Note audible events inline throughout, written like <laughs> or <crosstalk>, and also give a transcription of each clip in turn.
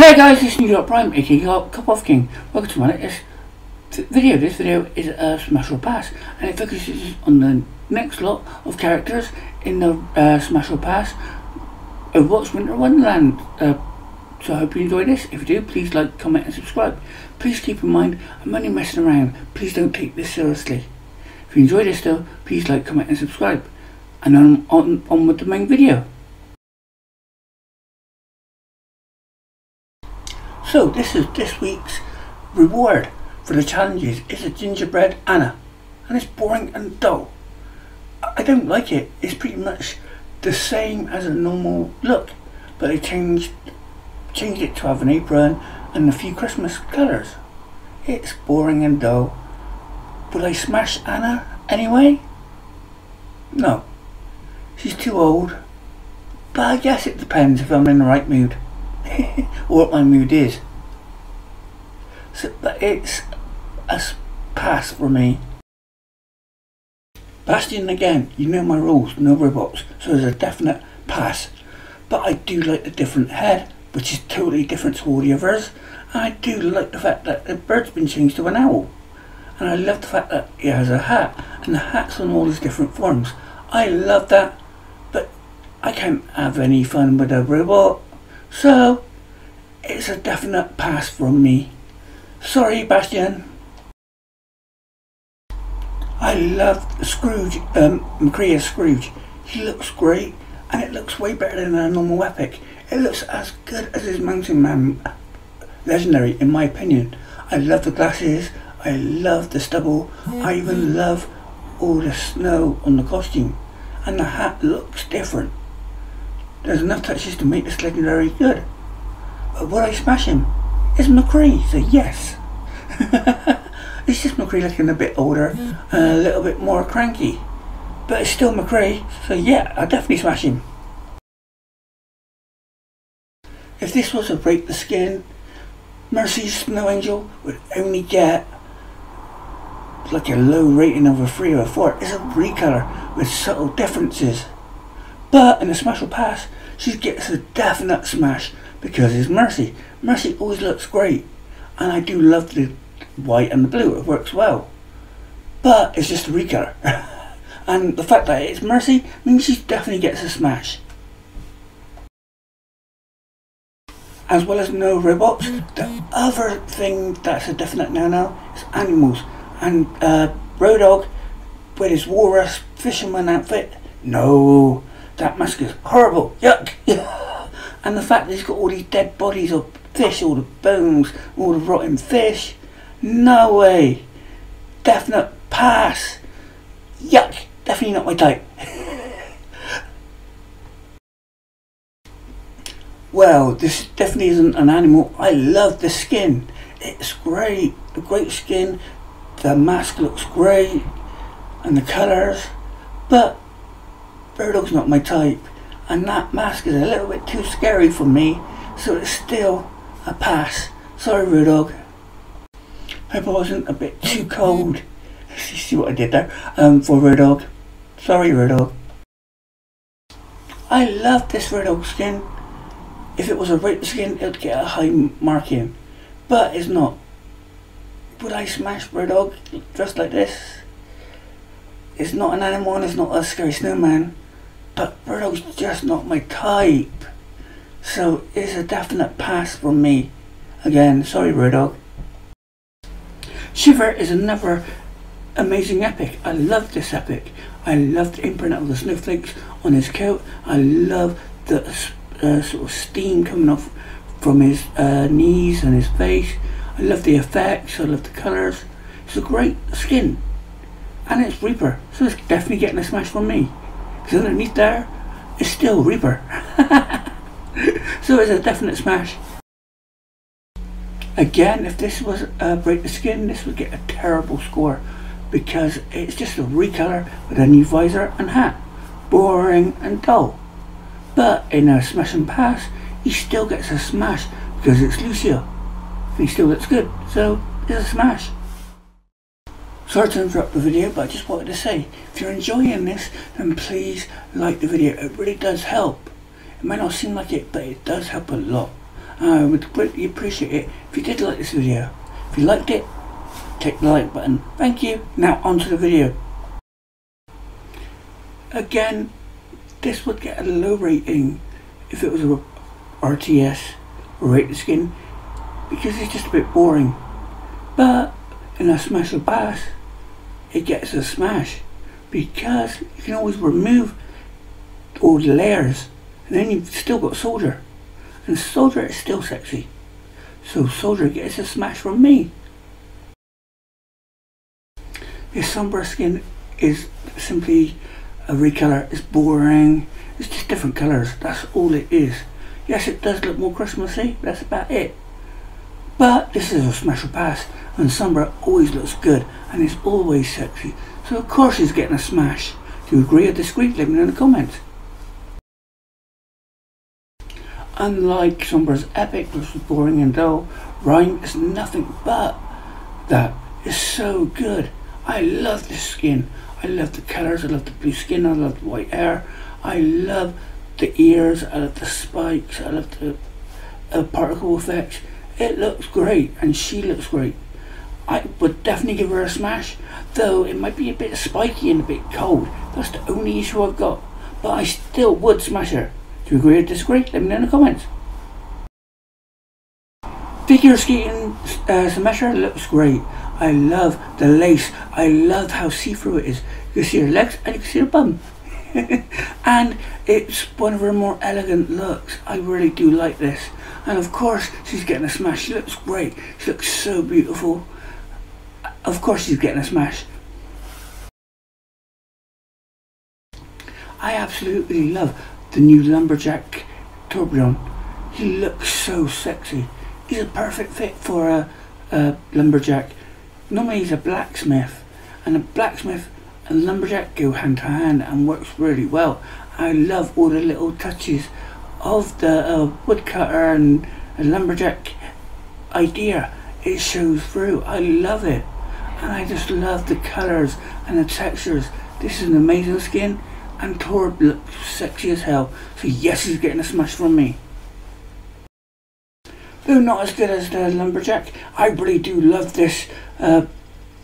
Hey guys, this is Nudoc Prime, aka Cup of King. Welcome to my latest video. This video is a Smash or Pass, and it focuses on the next lot of characters in the uh, Smash or Pass Overwatch Winter Wonderland. Uh, so I hope you enjoy this. If you do, please like, comment, and subscribe. Please keep in mind, I'm only messing around. Please don't take this seriously. If you enjoy this though, please like, comment, and subscribe. And on, on, on with the main video. So this is this week's reward for the challenges. It's a gingerbread Ana and it's boring and dull. I don't like it. It's pretty much the same as a normal look but they changed changed it to have an apron and a few Christmas colours. It's boring and dull. Would I smash Ana anyway? No. She's too old. But I guess it depends if I'm in the right mood. <laughs> what my mood is. So, it's a pass for me. Bastion again, you know my rules, no robots, so there's a definite pass. But I do like the different head, which is totally different to all the others. And I do like the fact that the bird's been changed to an owl. And I love the fact that he has a hat, and the hat's on all his different forms. I love that, but I can't have any fun with a robot. So, it's a definite pass from me. Sorry, Bastion. I love Scrooge, um, McCree Scrooge. He looks great, and it looks way better than a normal epic. It looks as good as his Mountain Man legendary, in my opinion. I love the glasses, I love the stubble, I even love all the snow on the costume. And the hat looks different. There's enough touches to make this legendary good. But would I smash him? It's McCree, so yes. <laughs> it's just McCree looking a bit older and a little bit more cranky. But it's still McCree, so yeah, I'll definitely smash him. If this was a break the skin, Mercy's Snow Angel would only get like a low rating of a 3 or a 4. It's a recolor with subtle differences. But in the or Pass, she gets a definite smash because it's Mercy. Mercy always looks great, and I do love the white and the blue. It works well, but it's just a recolor, <laughs> and the fact that it's Mercy means she definitely gets a smash. As well as no robots, the other thing that's a definite no-no is animals, and uh, with his walrus fisherman outfit. No, that mask is horrible. Yuck. <laughs> And the fact that he's got all these dead bodies of fish, all the bones, all the rotten fish. No way. Definite pass. Yuck. Definitely not my type. <laughs> well, this definitely isn't an animal. I love the skin. It's great. The great skin. The mask looks great. And the colours. But Birdog's not my type and that mask is a little bit too scary for me, so it's still a pass. Sorry, Roadhog. Hope I wasn't a bit too cold. see what I did there? Um, for Roadhog. Sorry, Roadhog. I love this Roadhog skin. If it was a red skin, it would get a high marking, but it's not. Would I smash Roadhog dressed like this? It's not an animal and it's not a scary snowman but just not my type. So it's a definite pass for me. Again, sorry Birdog. Shiver is another amazing epic. I love this epic. I love the imprint of the snowflakes on his coat. I love the uh, sort of steam coming off from his uh, knees and his face. I love the effects. I love the colours. It's a great skin. And it's Reaper. So it's definitely getting a smash from me. Because underneath there is still Reaper. <laughs> so it's a definite smash. Again, if this was a Break the Skin, this would get a terrible score because it's just a recolor with a new visor and hat. Boring and dull. But in a smash and pass, he still gets a smash because it's Lucio. He still looks good, so it's a smash. Sorry to interrupt the video, but I just wanted to say, if you're enjoying this, then please like the video. It really does help. It may not seem like it, but it does help a lot. I would greatly appreciate it if you did like this video. If you liked it, click the like button. Thank you. Now on to the video. Again, this would get a low rating if it was a RTS rated skin because it's just a bit boring. But in a Smash or Pass, it gets a smash because you can always remove all the layers and then you've still got Soldier. And Soldier is still sexy. So Soldier gets a smash from me. This Sombra skin is simply a recolor. It's boring. It's just different colours. That's all it is. Yes, it does look more Christmassy. That's about it. But this is a smash or pass, and Sombra always looks good and is always sexy. So of course he's getting a smash. Do you agree or disagree? Let me know in the comments. Unlike Sombra's epic, which was boring and dull, Rein is nothing but that. It's so good. I love this skin. I love the colours, I love the blue skin, I love the white hair, I love the ears, I love the spikes, I love the uh, particle effects. It looks great and she looks great. I would definitely give her a smash, though it might be a bit spiky and a bit cold. That's the only issue I've got. But I still would smash her. Do you agree or disagree? Let me know in the comments. Figure skating uh, Smasher looks great. I love the lace. I love how see-through it is. You can see her legs and you can see her bum. <laughs> and it's one of her more elegant looks. I really do like this. And of course, she's getting a smash. She looks great. She looks so beautiful. Of course, she's getting a smash. I absolutely love the new Lumberjack Torbjorn. He looks so sexy. He's a perfect fit for a, a Lumberjack. Normally he's a blacksmith. And a blacksmith and Lumberjack go hand to hand and works really well. I love all the little touches of the uh, woodcutter and, lumberjack idea. It shows through. I love it. And I just love the colours and the textures. This is an amazing skin and Torb looks sexy as hell. So yes, he's getting a smash from me. Though not as good as the Lumberjack, I really do love this uh,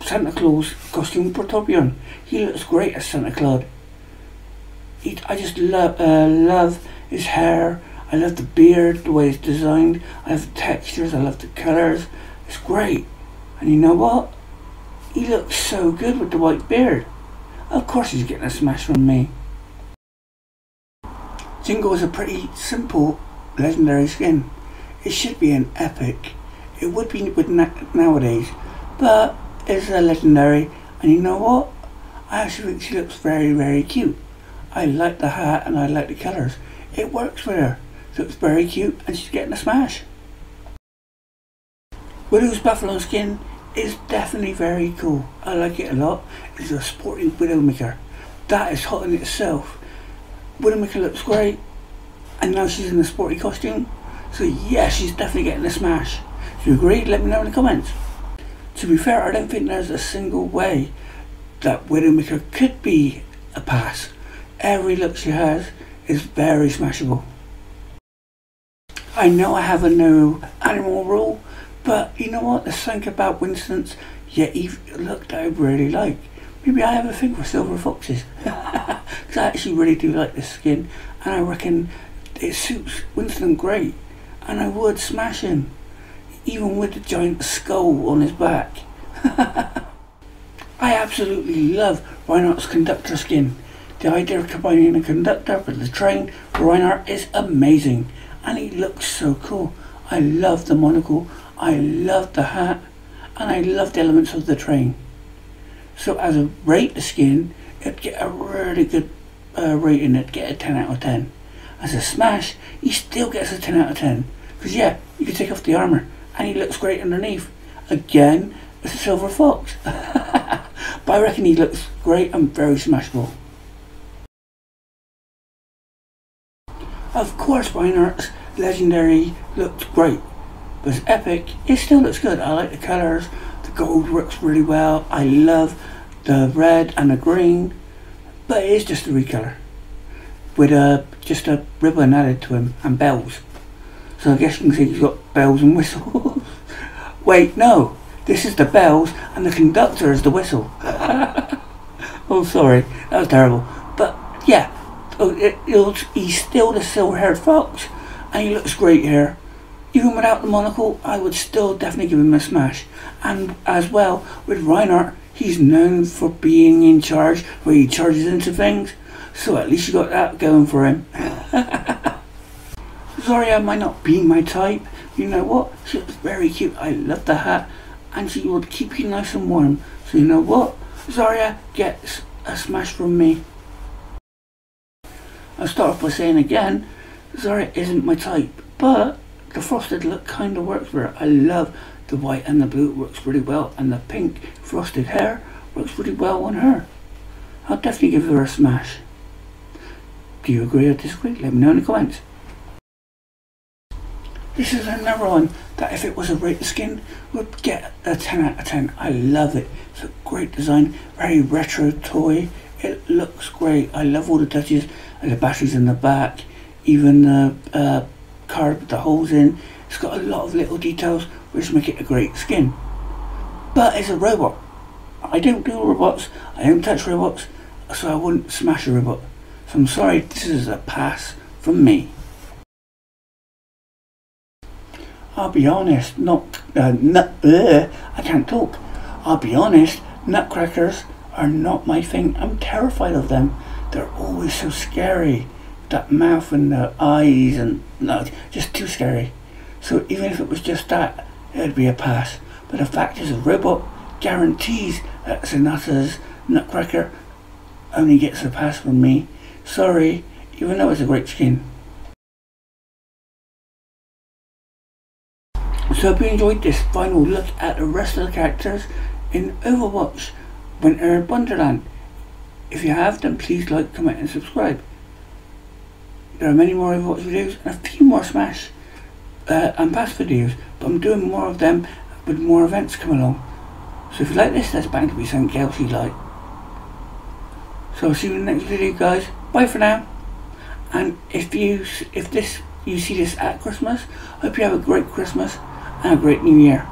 Santa Claus costume for Torbjorn. He looks great as Santa Claus. He, I just love uh, love his hair. I love the beard, the way it's designed. I love the textures. I love the colours. It's great. And you know what? He looks so good with the white beard. Of course he's getting a smash from me. Jingle is a pretty simple legendary skin. It should be an epic. It would be with na nowadays, but it's a legendary. And you know what? I actually think she looks very, very cute. I like the hat and I like the colours. It works for her. So it's very cute and she's getting a smash. Widow's Biathlon skin is definitely very cool. I like it a lot. It's a sporty Widowmaker. That is hot in itself. Widowmaker looks great. And now she's in a sporty costume. So yeah, she's definitely getting a smash. If you agree, let me know in the comments. To be fair, I don't think there's a single way that Widowmaker could be a pass. Every look she has is very smashable. I know I have a no animal rule, but you know what? There's something about Winston's Yeti, look that I really like. Maybe I have a thing for silver foxes. <laughs> Because I actually really do like this skin, and I reckon it suits Winston great. And I would smash him, even with the giant skull on his back. <laughs> I absolutely love Reinhardt's conductor skin. The idea of combining a conductor with the train for Reinhardt is amazing and he looks so cool. I love the monocle, I love the hat and I love the elements of the train. So as a rate the skin, it'd get a really good uh, rating, it'd get a 10 out of 10. As a smash, he still gets a 10 out of 10. Because yeah, you can take off the armour and he looks great underneath. Again, it's a silver fox. <laughs> but I reckon he looks great and very smashable. Of course Reinhardt's Legendary looked great. But it's epic, it still looks good. I like the colours, the gold works really well. I love the red and the green. But it is just a recolor. With a, just a ribbon added to him and bells. So I guess you can see he's got bells and whistles. <laughs> Wait, no. This is the bells and the conductor is the whistle. <laughs> oh, sorry. That was terrible. But, yeah. It, it, he's still the silver-haired fox. And he looks great here. Even without the monocle, I would still definitely give him a smash. And as well, with Reinhardt, he's known for being in charge, where he charges into things. So at least you got that going for him. <laughs> Sorry, I might not be my type. You know what? She looks very cute. I love the hat. And she would keep you nice and warm. So you know what? Zarya gets a smash from me. I'll start off by saying again, Zarya isn't my type. But the frosted look kind of works for her. I love the white and the blue. It works really well. And the pink frosted hair works really well on her. I'll definitely give her a smash. Do you agree or disagree? Let me know in the comments. This is another one that if it was a rated skin would get a 10 out of 10. I love it. It's a great design, very retro toy. It looks great. I love all the touches and the batteries in the back, even the uh, with the holes in. It's got a lot of little details which make it a great skin. But it's a robot. I don't do robots, I don't touch robots, so I wouldn't smash a robot. So I'm sorry, this is a pass from me. I'll be honest, not, uh, nut, uh, I can't talk. I'll be honest, nutcrackers are not my thing. I'm terrified of them. They're always so scary. That mouth and the eyes and, no, just too scary. So even if it was just that, it'd be a pass. But the fact is a robot guarantees that Sonata's nutcracker only gets a pass from me. Sorry, even though it's a great skin. So I hope you enjoyed this final look at the rest of the characters in Overwatch Winter Wonderland. If you have, then please like, comment and subscribe. There are many more Overwatch videos and a few more Smash uh, and Pass videos, but I'm doing more of them with more events coming along. So if you like this, that's bound to be something else you like. So I'll see you in the next video guys. Bye for now. And if you if this you see this at Christmas, I hope you have a great Christmas and a great New Year.